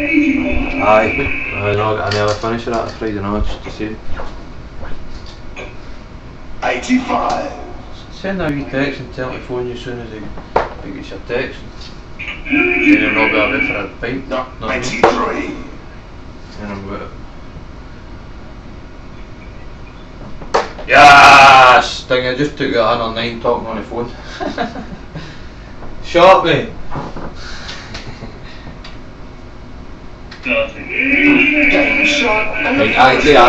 Aye, I know, I got an early finisher at a Friday night just to see. 85. Send a wee text and tell me phone you as soon as he, he gets your text. Then you'll not be away for a pint. No, No. 93. And I'm with it. Yes! Thing I just took that on nine talking on the phone. Shot me! Shot. I I,